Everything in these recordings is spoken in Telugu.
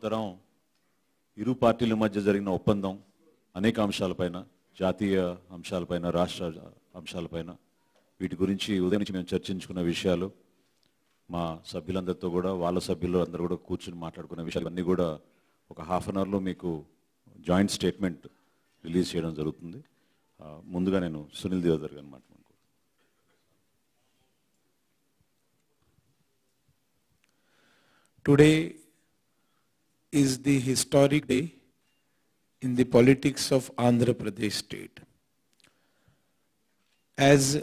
అనంతరం ఇరు పార్టీల మధ్య జరిగిన ఒప్పందం అనేక అంశాలపైన జాతీయ అంశాలపైన రాష్ట్ర అంశాలపైన వీటి గురించి ఉదయం నుంచి మేము చర్చించుకున్న విషయాలు మా సభ్యులందరితో కూడా వాళ్ళ సభ్యులు అందరూ కూడా కూర్చుని మాట్లాడుకున్న విషయాలు అన్నీ కూడా ఒక హాఫ్ అన్ అవర్లో మీకు జాయింట్ స్టేట్మెంట్ రిలీజ్ చేయడం జరుగుతుంది. ముందుగా నేను సునీల్ దేవదర్ గారిని మాట్లాడుకుంటాను Today is the historic day in the politics of Andhra Pradesh state. As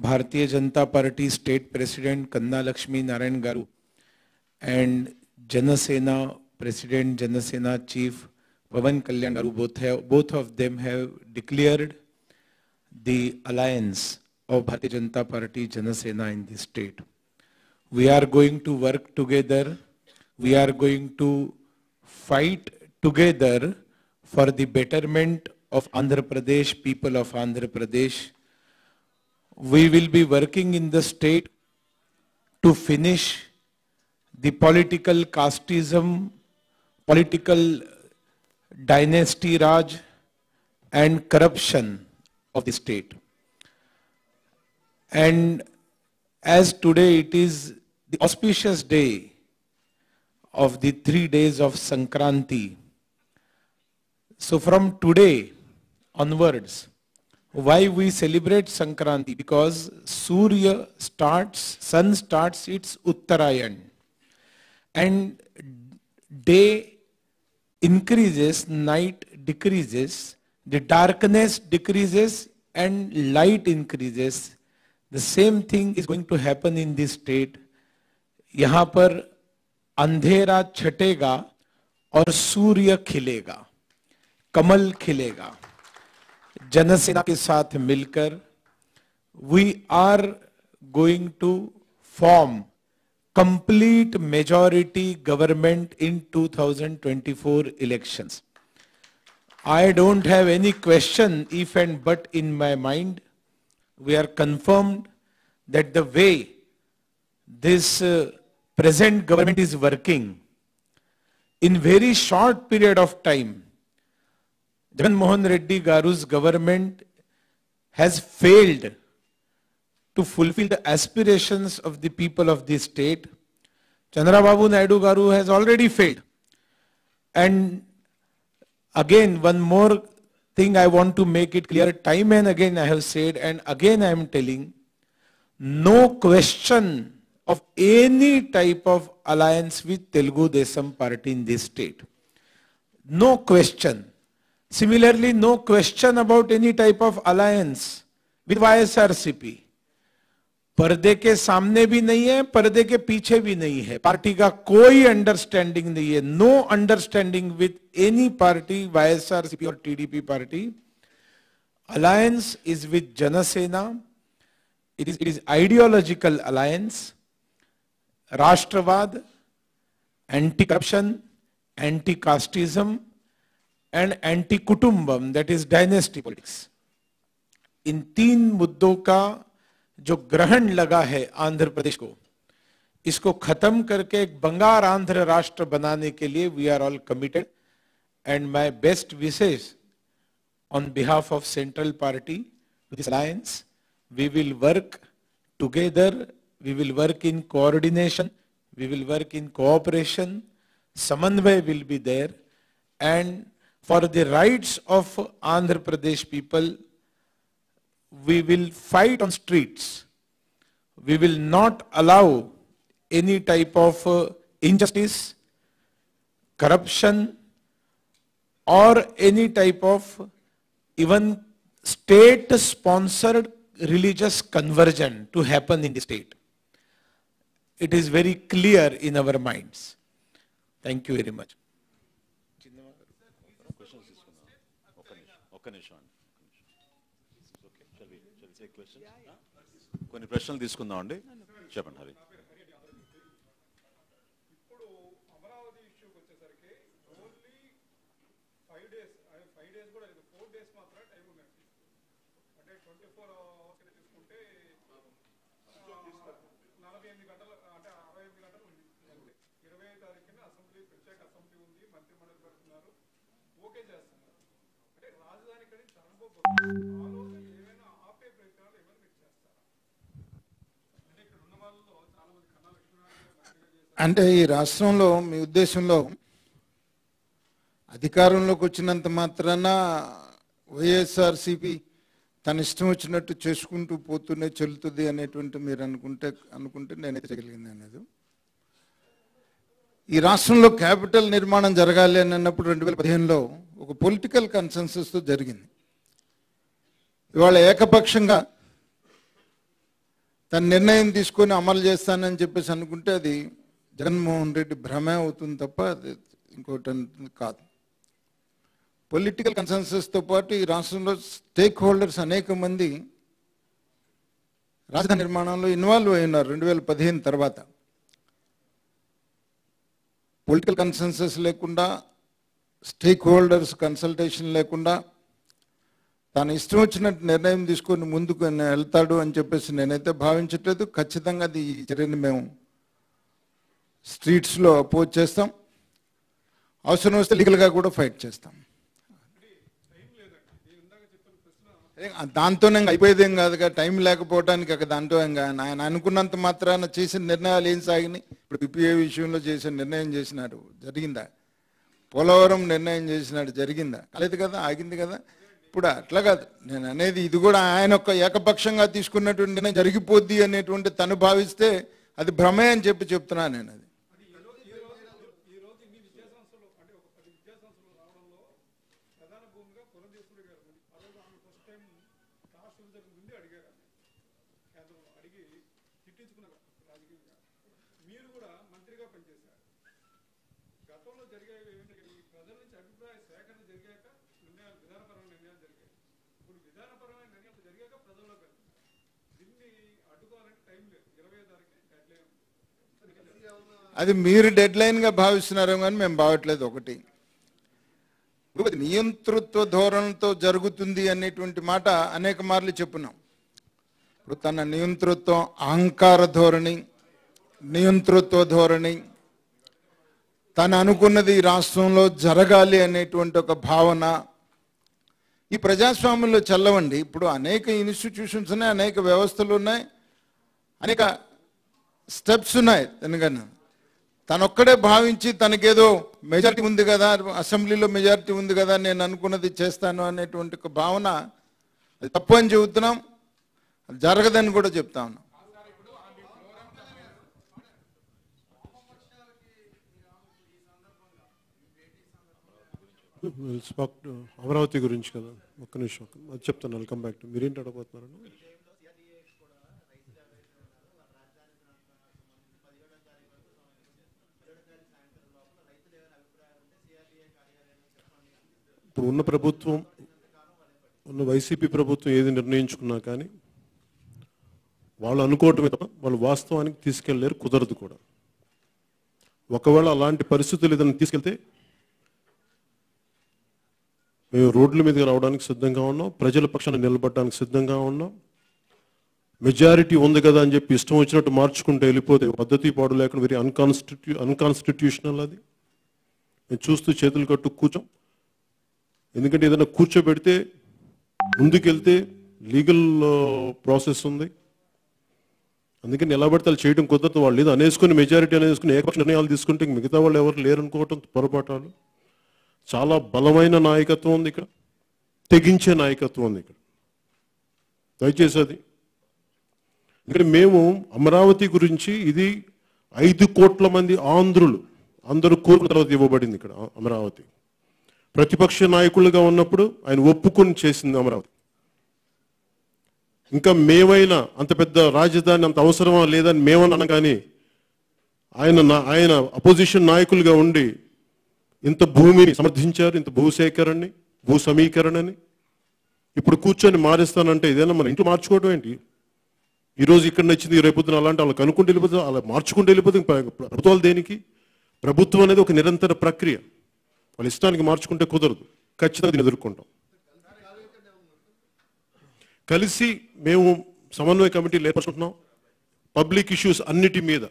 Bharatiya Janata Party state president Kanna Lakshmi Narayan Garu and Janasena president Janasena chief Pavan Kalyan Garu both have, both of them have declared the alliance of Bharatiya Janata Party Janasena in the state. We are going to work together. We are going to fight together for the betterment of Andhra Pradesh, people of Andhra Pradesh. We will be working in the state to finish the political casteism, political dynasty Raj and corruption of the state. And as today it is the auspicious day of the three days of Sankranti. So from today onwards, why we celebrate Sankranti? Because Surya starts, sun starts its Uttarayan. And day increases, night decreases, the darkness decreases and light increases. The same thing is going to happen in this state. यहाँ पर अंधेरा छटेगा और सूर्य खिलेगा, कमल खिलेगा। जनसेना के साथ मिलकर we are going to form complete majority government in 2024 election I don't have any question if and but in my mind we are confirmed that the way this present government is working, in very short period of time, Jagan Mohan Reddy Garu's government has failed to fulfill the aspirations of the people of this state. Chandra Chandrababu Naidu Garu has already failed. And again, one more thing I want to make it clear. Time and again I have said, and again I am telling, no question of any type of alliance with Telugu Desam party in this state. No question. Similarly, no question about any type of alliance with YSRCP. पर्दे के सामने भी नहीं है पर्दे के पीछे भी नहीं है पार्टी का कोई अंडरस्टैंडिंग नहीं है no understanding with any party YSRCP और TDP party alliance is with Janasena it is it is ideological alliance राष्ट्रवाद anti corruption anti casteism and anti kutumbam that is dynasty politics इन तीन मुद्दों का जो ग्रहण लगा है आंध्र प्रदेश को, इसको खत्म करके एक बंगार आंध्र राष्ट्र बनाने के लिए we are all committed and my best wishes on behalf of central party this alliance we will work together we will work in coordination, we will work in cooperation, Samanvay will be there and for the rights of Andhra Pradesh people, we will fight on streets. We will not allow any type of uh, injustice, corruption or any type of even state-sponsored religious conversion to happen in the state. It is very clear in our minds. Thank you very much. కొన్ని ప్రశ్నలు తీసుకుందాం అండి చెప్పండి హరి ఫైవ్ డేస్ కూడా ఫోర్ డేస్ మాత్రమే టైం అంటే ట్వంటీ ఫోర్ అవర్స్ ప్రత్యేక అసెంబ్లీ అంటే ఉంది ఇరవై తారీఖున ఓకే చేస్తున్నారు. అంటే రాజధాని కడి నుంచి ఏమైనా ఆపే ప్రయత్నాలు ఏమైనా మీరు చేస్తారా? అంటే ఇక్కడ ఉన్న వాళ్ళలో చాలా మంది కన్నా లక్ష్మీనారాయణ అంటే ఈ రాష్ట్రంలో మీ ఉద్దేశంలో అధికారంలోకి వచ్చినంత మాత్రాన వైఎస్ఆర్సిపి తన ఇష్టం వచ్చినట్టు చేసుకుంటూ పోతూనే చెల్లుతుంది అనేటువంటి మీరు అనుకుంటే అనుకుంటే నేనైతే చేయగలిగింది అనేది. ఈ రాష్ట్రంలో క్యాపిటల్ నిర్మాణం జరగాలి అని అన్నప్పుడు రెండు వేల పదిహేనులో ఒక పొలిటికల్ కన్సెన్సస్తో జరిగింది. ఇవాళ ఏకపక్షంగా తన నిర్ణయం తీసుకొని అమలు చేస్తానని చెప్పేసి అనుకుంటే అది జగన్మోహన్ రెడ్డి భ్రమే అవుతుంది తప్ప అది ఇంకోటి కాదు. పొలిటికల్ కన్సెన్సస్తో పాటు ఈ రాష్ట్రంలో స్టేక్ హోల్డర్స్ అనేక మంది రాజధాని నిర్మాణంలో ఇన్వాల్వ్ అయి ఉన్నారు రెండు వేల పదిహేను తర్వాత. పొలిటికల్ కన్సెన్సస్ లేకుండా స్టేక్ హోల్డర్స్ కన్సల్టేషన్ లేకుండా తను ఇష్టం వచ్చినట్టు నిర్ణయం తీసుకొని ముందుకు వెళ్తాడు అని చెప్పేసి నేనైతే భావించట్లేదు. ఖచ్చితంగా అది ఈ చర్యని మేము స్ట్రీట్స్లో అపోజ్ చేస్తాం. అవసరం వస్తే లీగల్గా కూడా ఫైట్ చేస్తాం. దాంతో దాంతోనే ఇంకా అయిపోయేదేం కాదుగా టైం లేకపోవడానికి అక్కడ దాంతో ఇంకా ఆయన అనుకున్నంత మాత్రాన చేసిన నిర్ణయాలు ఏం సాగినాయి? ఇప్పుడు పిపిఏ విషయంలో చేసిన నిర్ణయం చేసినాడు జరిగిందా? పోలవరం నిర్ణయం చేసినాడు జరిగిందా? కాలేదు కదా ఆగింది కదా? ఇప్పుడు అట్లా కాదు. నేను అనేది ఇది కూడా ఆయన ఒక ఏకపక్షంగా తీసుకున్నటువంటి జరిగిపోద్ది అనేటువంటి తను భావిస్తే అది భ్రమే అని చెప్పి చెప్తున్నాను నేను అది. కాస్ట్ విభజన ముందే అడిగారు ఆమె. కేంద్రంలో అడిగి తిట్టించుకున్నారు రాజకీయంగా మీరు కూడా మంత్రిగా పనిచేశారు. గతంలో జరిగేవి ఏమిటంటే ఈ ప్రజల నుంచి అభిప్రాయ సేకరణ జరిగాక నిర్ణయాలు విధానపరమైన నిర్ణయాలు జరిగాయి. ఇప్పుడు విధానపరమైన నిర్ణయాలు జరిగాక ప్రజల్లో వెళ్తున్నారు. దీన్ని అడ్డుకోవాలంటే టైం లేదు. ఇరవై తారీఖు డెడ్ లైన్ అది మీరు డెడ్ లైన్గా భావిస్తున్నారేమో కానీ మేము భావట్లేదు ఒకటి. నియంతృత్వ ధోరణితో జరుగుతుంది అనేటువంటి మాట అనేక మార్లు చెప్పున్నాం. ఇప్పుడు తన నియంతృత్వం అహంకార ధోరణి నియంతృత్వ ధోరణి తను అనుకున్నది ఈ రాష్ట్రంలో జరగాలి అనేటువంటి ఒక భావన. ఈ ప్రజాస్వామ్యంలో చల్లవండి. ఇప్పుడు అనేక ఇన్స్టిట్యూషన్స్ ఉన్నాయి అనేక వ్యవస్థలు ఉన్నాయి అనేక స్టెప్స్ ఉన్నాయి. ఎందుకన్నా తనొక్కడే భావించి తనకేదో మెజారిటీ ఉంది కదా అసెంబ్లీలో మెజారిటీ ఉంది కదా నేను అనుకున్నది చేస్తాను అనేటువంటి ఒక భావన అది తప్పు అని చెబుతున్నాం అది జరగదని కూడా చెప్తా ఉన్నాం. స్పాక్ అమరావతి గురించి కదా ఒక్క నిమిషం చెప్తాను వెల్కమ్ బ్యాక్ టు మీరేంటి అడగబోతున్నారు ఇప్పుడు ఉన్న ప్రభుత్వం ఉన్న వైసీపీ ప్రభుత్వం ఏది నిర్ణయించుకున్నా కానీ వాళ్ళు అనుకోవటమే తప్ప వాళ్ళు వాస్తవానికి తీసుకెళ్ళలేరు కుదరదు కూడా. ఒకవేళ అలాంటి పరిస్థితులు ఏదైనా తీసుకెళ్తే మేము రోడ్ల మీదకి రావడానికి సిద్ధంగా ఉన్నాం ప్రజల పక్షాన నిలబడడానికి సిద్ధంగా ఉన్నాం. మెజారిటీ ఉంది కదా అని చెప్పి ఇష్టం వచ్చినట్టు మార్చుకుంటూ వెళ్ళిపోతే పద్ధతి పాడు లేకుండా వెరీ అన్కాన్స్టిట్యూ అన్కాన్స్టిట్యూషనల్ అది. మేము చూస్తూ చేతులు కట్టు కూర్చోం. ఎందుకంటే ఏదైనా కూర్చోబెడితే ముందుకెళ్తే లీగల్ ప్రాసెస్ ఉంది. అందుకని నిలబడితే వాళ్ళు చేయడం కుదరదు. వాళ్ళు లేదు అనేసుకుని మెజారిటీ అనేసుకుని ఏకపక్ష నిర్ణయాలు తీసుకుంటే మిగతా వాళ్ళు ఎవరు లేరు అనుకోవటం పొరపాటాలు. చాలా బలమైన నాయకత్వం ఉంది ఇక్కడ. తెగించే నాయకత్వం ఉంది ఇక్కడ. దయచేసి అది. ఇక్కడ మేము అమరావతి గురించి ఇది ఐదు కోట్ల మంది ఆంధ్రులు. అందరూ కోరుకున్న తర్వాత ఇవ్వబడింది ఇక్కడ అమరావతి. ప్రతిపక్ష నాయకులుగా ఉన్నప్పుడు ఆయన ఒప్పుకొని చేసింది అమరావతి. ఇంకా మేమైనా అంత పెద్ద రాజధాని అంత అవసరమా లేదని మేమన్నా కానీ ఆయన ఆయన అపోజిషన్ నాయకులుగా ఉండి ఇంత భూమిని సమర్థించారు ఇంత భూసేకరణని భూ సమీకరణని ఇప్పుడు కూర్చొని మారుస్తానంటే ఇదేనా మన ఇంట్లో మార్చుకోవడం ఏంటి? ఈరోజు ఇక్కడ నచ్చింది రేపు పొద్దున అలాంటి వాళ్ళకి అనుకుంటూ వెళ్ళిపోతుంది అలా మార్చుకుంటూ వెళ్ళిపోతుంది ప్రభుత్వాలు దేనికి? ప్రభుత్వం అనేది ఒక నిరంతర ప్రక్రియ. వాళ్ళ ఇష్టానికి మార్చుకుంటే కుదరదు. ఖచ్చితంగా దీన్ని ఎదుర్కొంటాం. కలిసి మేము సమన్వయ కమిటీలు ఏర్పరుచుకుంటున్నాం. పబ్లిక్ ఇష్యూస్ అన్నిటి మీద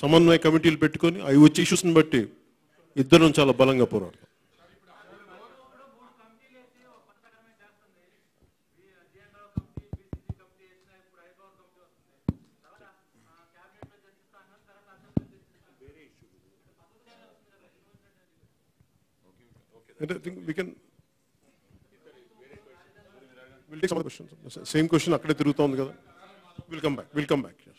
సమన్వయ కమిటీలు పెట్టుకొని అవి వచ్చే ఇష్యూస్ని బట్టి ఇద్దరం చాలా బలంగా పోరాడతాం. Okay, I think we can. We'll take some questions. Same question. We'll come back. We'll come back. Yes.